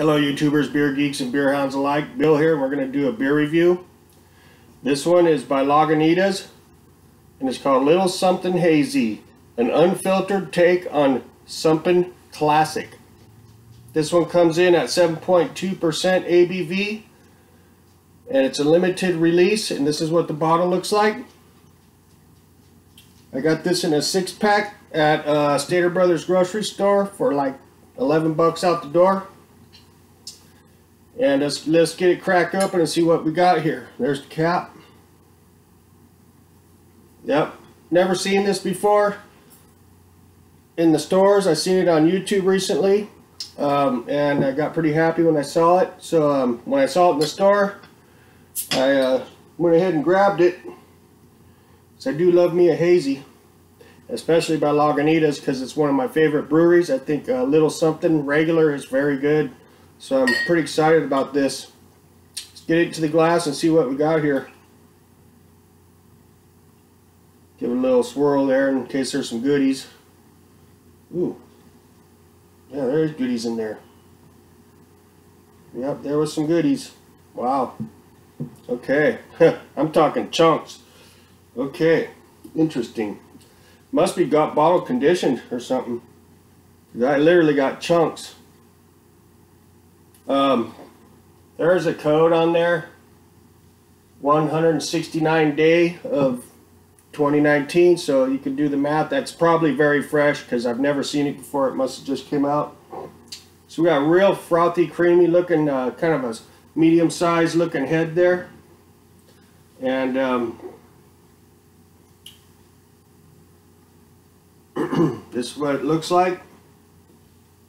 Hello YouTubers, beer geeks, and beer hounds alike. Bill here, and we're going to do a beer review. This one is by Lagunitas, and it's called Little Something Hazy, an unfiltered take on something classic. This one comes in at 7.2% ABV, and it's a limited release, and this is what the bottle looks like. I got this in a six pack at uh, Stater Brothers grocery store for like 11 bucks out the door. And let's, let's get it cracked open and see what we got here. There's the cap. Yep, never seen this before in the stores. I seen it on YouTube recently. Um, and I got pretty happy when I saw it. So um, when I saw it in the store, I uh, went ahead and grabbed it. So I do love me a hazy, especially by Lagunitas because it's one of my favorite breweries. I think uh, Little Something regular is very good. So I'm pretty excited about this. Let's get it to the glass and see what we got here. Give it a little swirl there in case there's some goodies. Ooh. Yeah, there's goodies in there. Yep, there was some goodies. Wow. Okay. I'm talking chunks. Okay. Interesting. Must be got bottle conditioned or something. I literally got chunks. Um, there's a code on there. 169 day of 2019 so you can do the math. That's probably very fresh because I've never seen it before. It must have just came out. So we got real frothy creamy looking uh, kind of a medium sized looking head there. And um, this is what it looks like.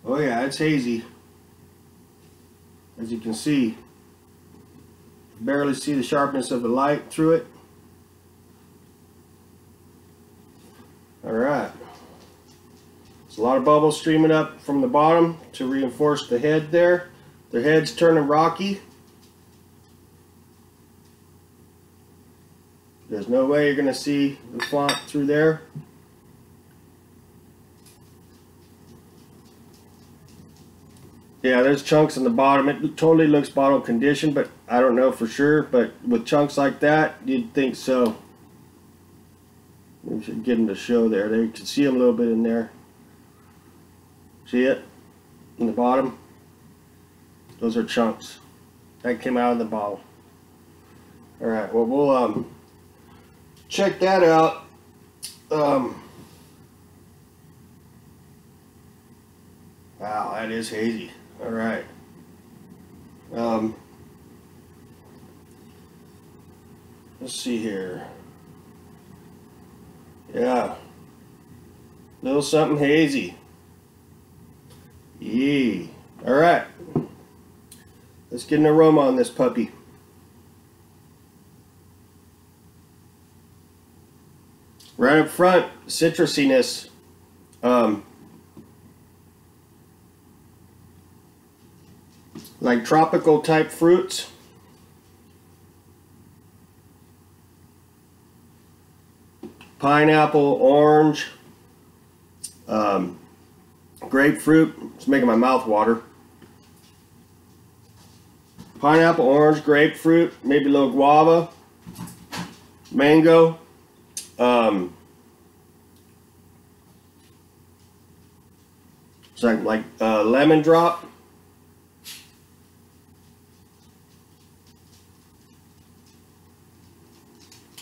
Oh yeah it's hazy as you can see barely see the sharpness of the light through it. All right. There's a lot of bubbles streaming up from the bottom to reinforce the head there. The head's turning rocky. There's no way you're gonna see the font through there Yeah, there's chunks in the bottom. It totally looks bottle conditioned, but I don't know for sure. But with chunks like that, you'd think so. We should get them to show there. There you can see them a little bit in there. See it? In the bottom? Those are chunks. That came out of the bottle. Alright, well we'll um check that out. Um Wow, that is hazy. All right. Um, let's see here. Yeah. Little something hazy. Yee. All right. Let's get an aroma on this puppy. Right up front, citrusiness. Um, like tropical type fruits. Pineapple, orange, um, grapefruit. It's making my mouth water. Pineapple, orange, grapefruit, maybe a little guava, mango, um, like, like uh, lemon drop.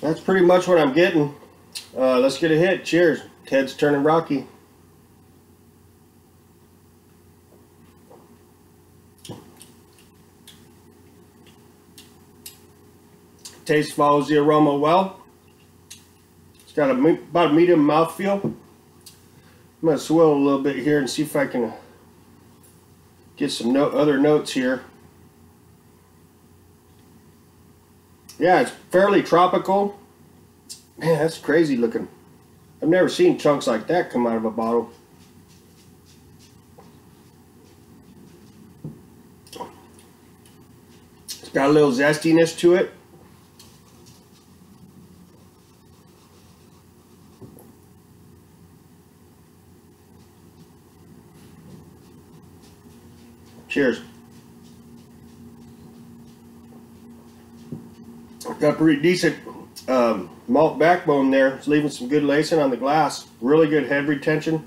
That's pretty much what I'm getting. Uh, let's get a hit. Cheers. Ted's turning rocky. Taste follows the aroma well. It's got a, about a medium mouthfeel. I'm going to swirl a little bit here and see if I can get some no other notes here. Yeah, it's fairly tropical. Man, that's crazy looking. I've never seen chunks like that come out of a bottle. It's got a little zestiness to it. Cheers. Got pretty decent um, malt backbone there. It's leaving some good lacing on the glass. Really good head retention.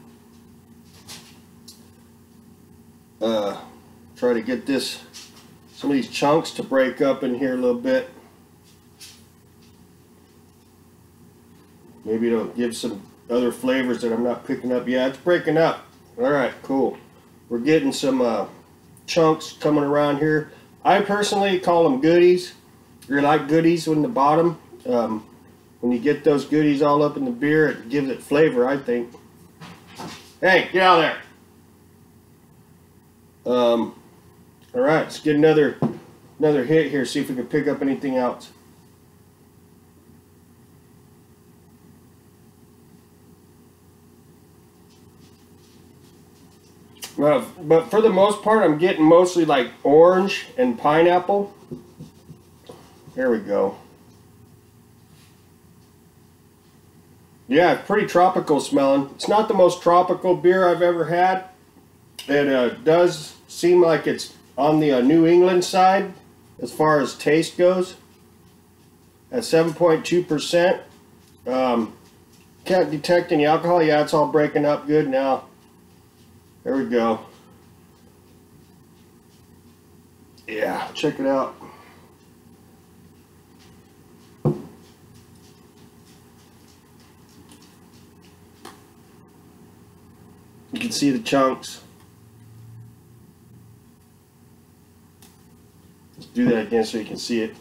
Uh, try to get this, some of these chunks to break up in here a little bit. Maybe it'll give some other flavors that I'm not picking up. Yeah, it's breaking up. All right, cool. We're getting some uh, chunks coming around here. I personally call them goodies. You like goodies in the bottom. Um, when you get those goodies all up in the beer, it gives it flavor, I think. Hey, get out of there. Um, all right, let's get another another hit here. See if we can pick up anything else. Well, but for the most part, I'm getting mostly like orange and pineapple. There we go. Yeah, pretty tropical smelling. It's not the most tropical beer I've ever had. It uh, does seem like it's on the uh, New England side as far as taste goes. At 7.2%. Um, can't detect any alcohol. Yeah, it's all breaking up good now. There we go. Yeah, check it out. Can see the chunks. Let's do that again so you can see it.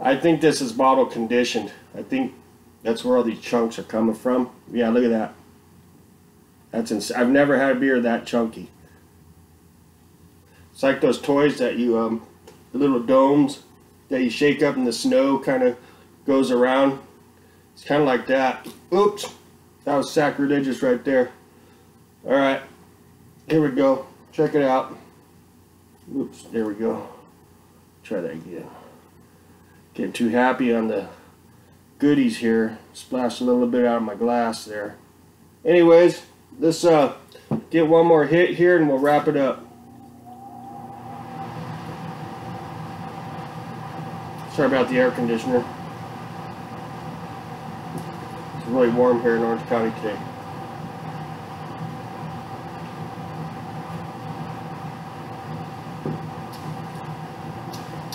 I think this is bottle conditioned. I think that's where all these chunks are coming from. Yeah, look at that. That's ins I've never had a beer that chunky. It's like those toys that you, um, the little domes that you shake up and the snow kind of goes around. It's kind of like that. Oops, that was sacrilegious right there. All right, here we go. Check it out. Oops, there we go. Try that again. Getting too happy on the goodies here. Splashed a little bit out of my glass there. Anyways, let's uh, get one more hit here and we'll wrap it up. Sorry about the air conditioner. It's really warm here in Orange County today.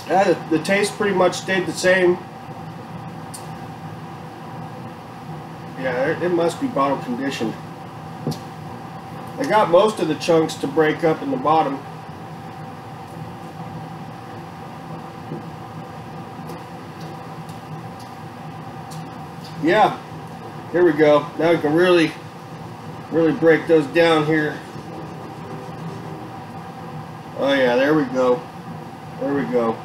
Uh, the taste pretty much stayed the same. Yeah, it, it must be bottle conditioned. I got most of the chunks to break up in the bottom. Yeah, here we go. Now we can really, really break those down here. Oh yeah, there we go. There we go.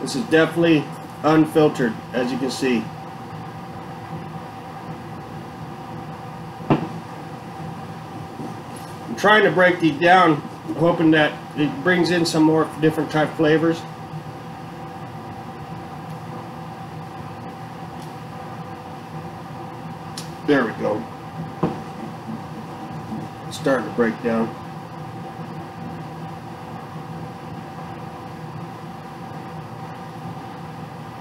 This is definitely unfiltered, as you can see. I'm trying to break these down, hoping that it brings in some more different type flavors. There we go. It's starting to break down.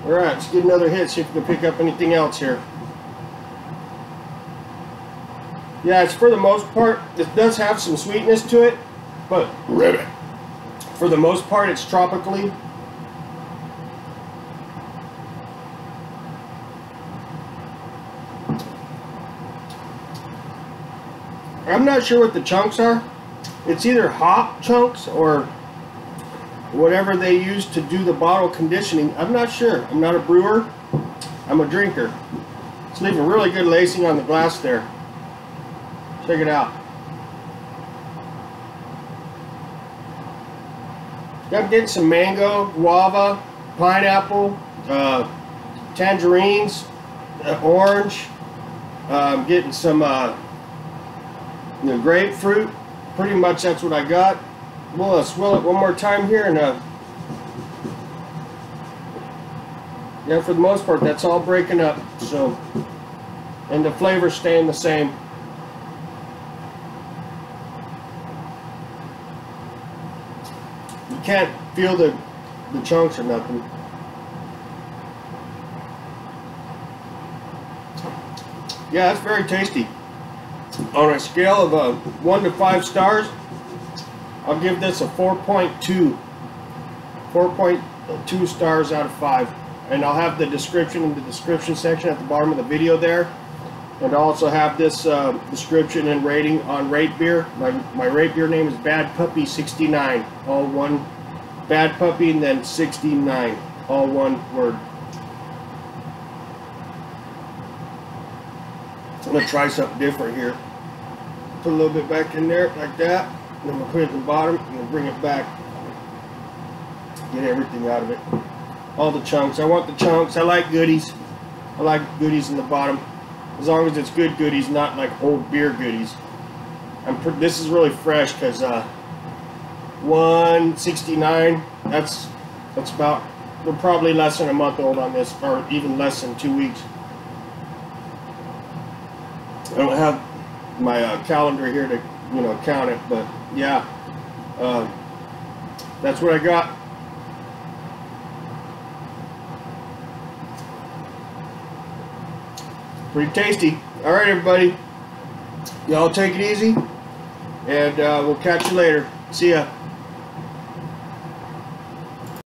Alright, let's get another hit, see if we can pick up anything else here. Yeah, it's for the most part, it does have some sweetness to it, but ribbit. For the most part, it's tropically. I'm not sure what the chunks are. It's either hop chunks or whatever they use to do the bottle conditioning. I'm not sure. I'm not a brewer. I'm a drinker. It's leaving really good lacing on the glass there. Check it out. I'm getting some mango, guava, pineapple, uh, tangerines, uh, orange. I'm getting some uh, you know, grapefruit. Pretty much that's what I got. We'll swirl it one more time here and uh, yeah, for the most part, that's all breaking up. So and the flavor's staying the same. Can't feel the, the chunks or nothing. Yeah, it's very tasty. On a scale of a 1 to 5 stars, I'll give this a 4.2. 4.2 stars out of 5. And I'll have the description in the description section at the bottom of the video there. And I'll also have this uh, description and rating on Rate Beer. My, my Rate Beer name is Bad Puppy 69. All one. Bad Puppy and then 69. All one word. I'm to try something different here. Put a little bit back in there like that. And then we'll put it at the bottom and then bring it back. Get everything out of it. All the chunks. I want the chunks. I like goodies. I like goodies in the bottom. As long as it's good goodies, not like old beer goodies. I'm this is really fresh because uh, 169. That's that's about. We're probably less than a month old on this, or even less than two weeks. I don't have my uh, calendar here to you know count it, but yeah, uh, that's what I got. Pretty tasty. All right, everybody. Y'all take it easy, and uh, we'll catch you later. See ya.